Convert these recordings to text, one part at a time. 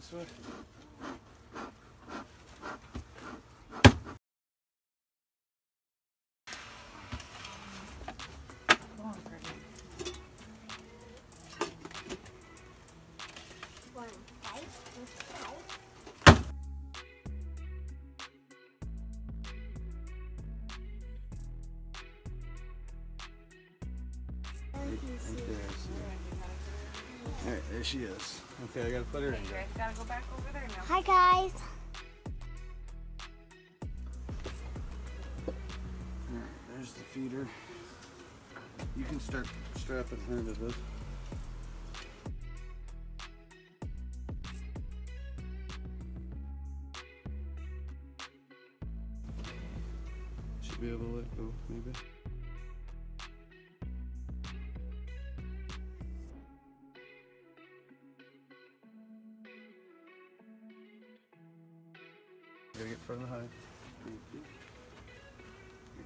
this way. Come on, Alright, there she is. Okay, I gotta put her in. Okay, you guys gotta go back over there now. Hi guys. Alright, there's the feeder. You can start strapping her to this. Gotta get front of the hive. Thank you.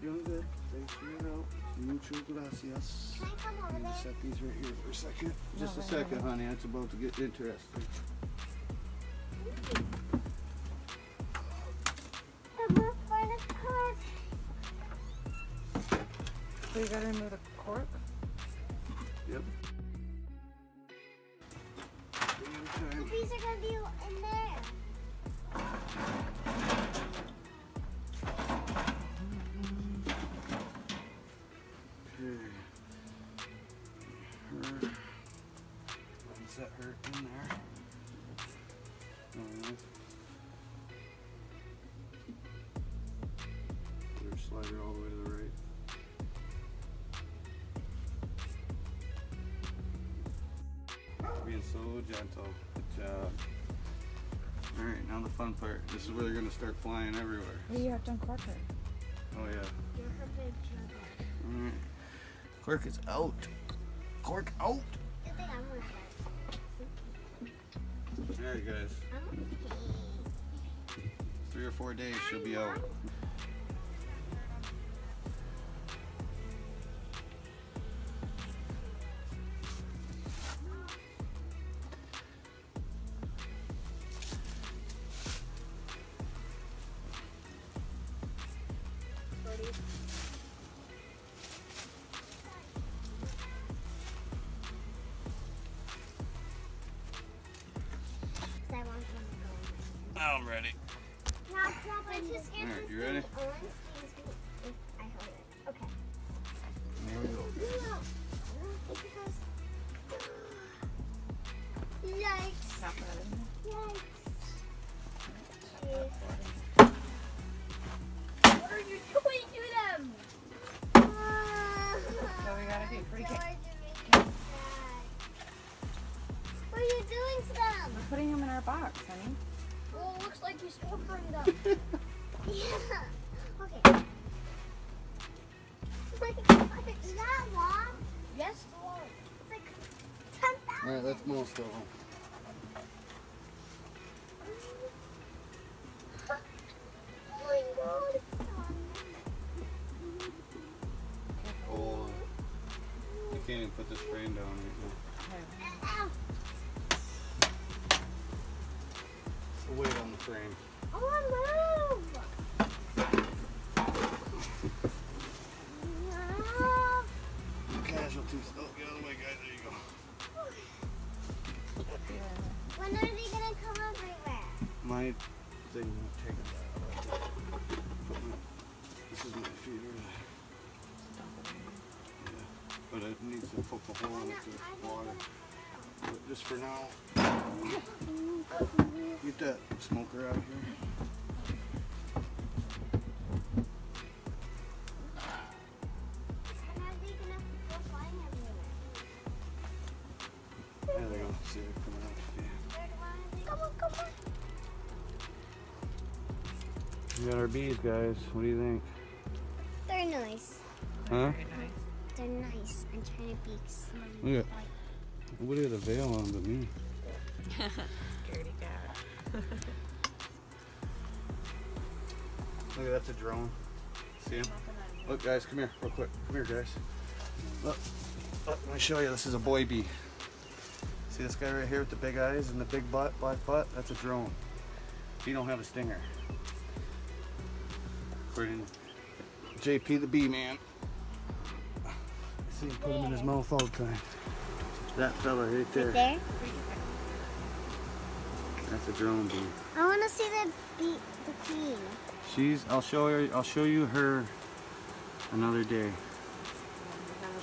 You're doing good. Thanks for your help. Mucho gracias. Can I come over I'm gonna there? set these right here for a second. Just a right second, honey. It's about to get interesting. I'm gonna find a card. So you gotta remove the cork. Yep. Set in there. Alright. Put slider all the way to the right. Being so gentle. Good job. Alright, now the fun part. This is where they're gonna start flying everywhere. Oh, you have to uncork her. Oh yeah. You're her big. Alright. Cork is out. Cork out. Guys. Three or four days she'll be out. Now I'm ready. Now, but just Alright, you ready? Owen scares me if I hold it. Okay. Here we go. Yikes. Tap that in there. Yikes. Jeez. What are you doing to them? So we gotta do pretty George, good. you're making me sad. What are you doing to them? We're putting them in our box, honey. Well, it looks like you stubborn them. yeah. Okay. Is that long? Yes, long. It's like 10,000. Alright, that's most of them. Oh my god. Oh, I can't even put this frame down right weight on the frame. Oh, move. No. Casualties. Oh, get out of the way, guys. There you go. When are they gonna come everywhere? My thing was taken back. Put my, this is my feeder. Yeah, but it needs to poke a hole in it to water. But just for now, get that smoker out of here. When are they gonna go flying everywhere? There they go. See, they're coming out. Yeah. Where do I- Come on, come on. We got our bees, guys. What do you think? They're nice. Huh? They're nice. I'm trying to be smart. Look at What did the veil on to me? Scaredy cat. Look, that's a drone. See him? Look, guys, come here, real quick. Come here, guys. Look, look, let me show you. This is a boy bee. See this guy right here with the big eyes and the big butt, black butt? That's a drone. He don't have a stinger. According to JP the bee man. I see him put him in his mouth all the time. That fella right there. There. That's a drone bee. I want to see the bee, the queen. She's. I'll show her. I'll show you her another day.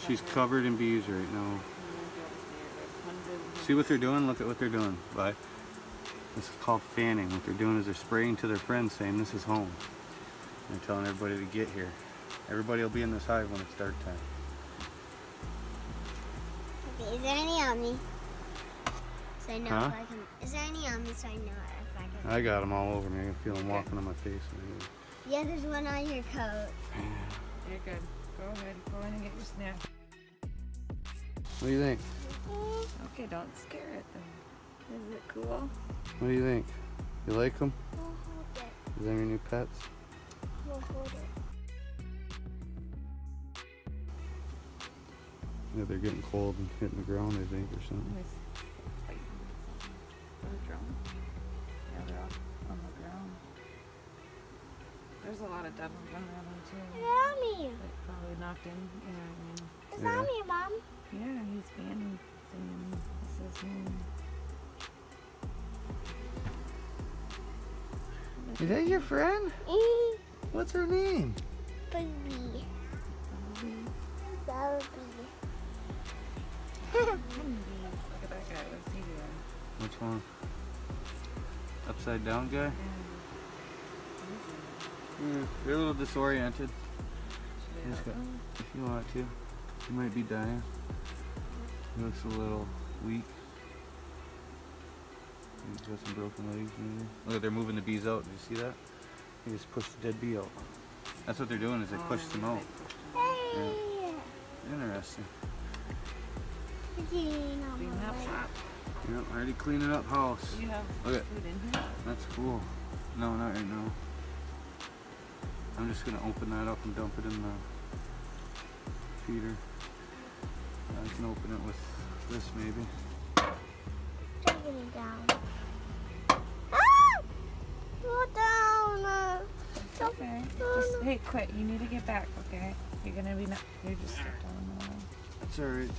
She's covered in bees right now. See what they're doing? Look at what they're doing. Bye. This is called fanning. What they're doing is they're spraying to their friends saying this is home. They're telling everybody to get here. Everybody will be in this hive when it's dark time. Okay, is there any on me? So I know Huh? if I can. Is there any on me so I know if I can? I got them all over me. I can feel them walking on my face. Yeah, there's one on your coat. You're good. Go ahead. Go in and get your snack. What do you think? Mm-hmm. Okay, don't scare it then. Is it cool? What do you think? You like them? We'll hold it. Is that your new pets? We'll hold it. Yeah, they're getting cold and hitting the ground, I think, or something. There's a lot of dead ones running around them too. Mommy. Like probably knocked in. You know what I mean? Is Yeah. that me, Mom? Yeah, he's fanning, saying this is home. Is that your friend? Mm, What's her name? baby. Bumblebee. Baby. Look at that guy. What's he doing? Which one? Upside down guy? Yeah. Mm, they're a little disoriented. Yeah. Got- If you want to, you might be dying. He looks a little weak. He's got some broken legs, maybe. Look, they're moving the bees out. Did you see that? They just pushed the dead bee out. That's what they're doing. Is they push them out. Hey. Interesting. Clean up Clean my up leg. shop. Yep, already cleaning up house. Do you have Look at- food in here? That's cool. No, not right now. I'm just gonna open that up and dump it in the feeder. I can open it with this maybe. Taking it down. Ah! Go down. Uh, don't- Okay. Just, no. hey, quit. You need to get back, okay? You're gonna be not. You're just stepped on the wall. That's alright.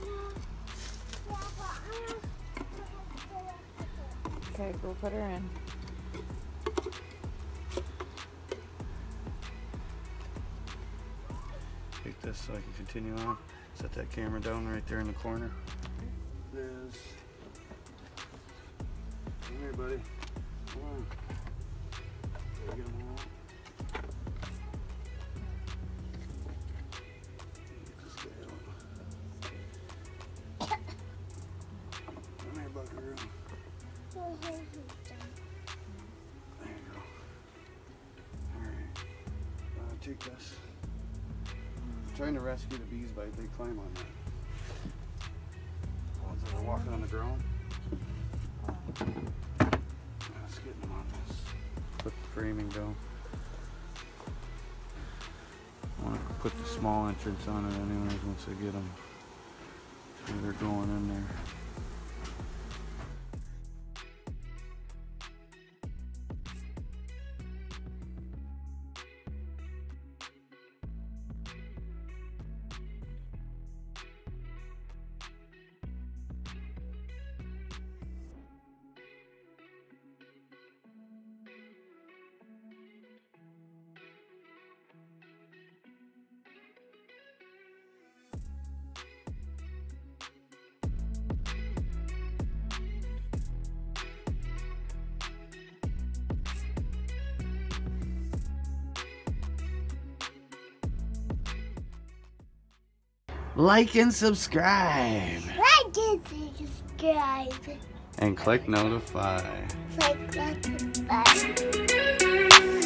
Yeah, but I Okay, go put her in. Take this so I can continue on. Set that camera down right there in the corner. There's. Come here, buddy. Trying to rescue the bees, but they climb on that. Ones that are walking on the ground. Let's get them on this. Put the framing down. I want to put the small entrance on it anyways once I get them. So they're going in there. Like and subscribe. Like and subscribe. And click notify. Like, subscribe.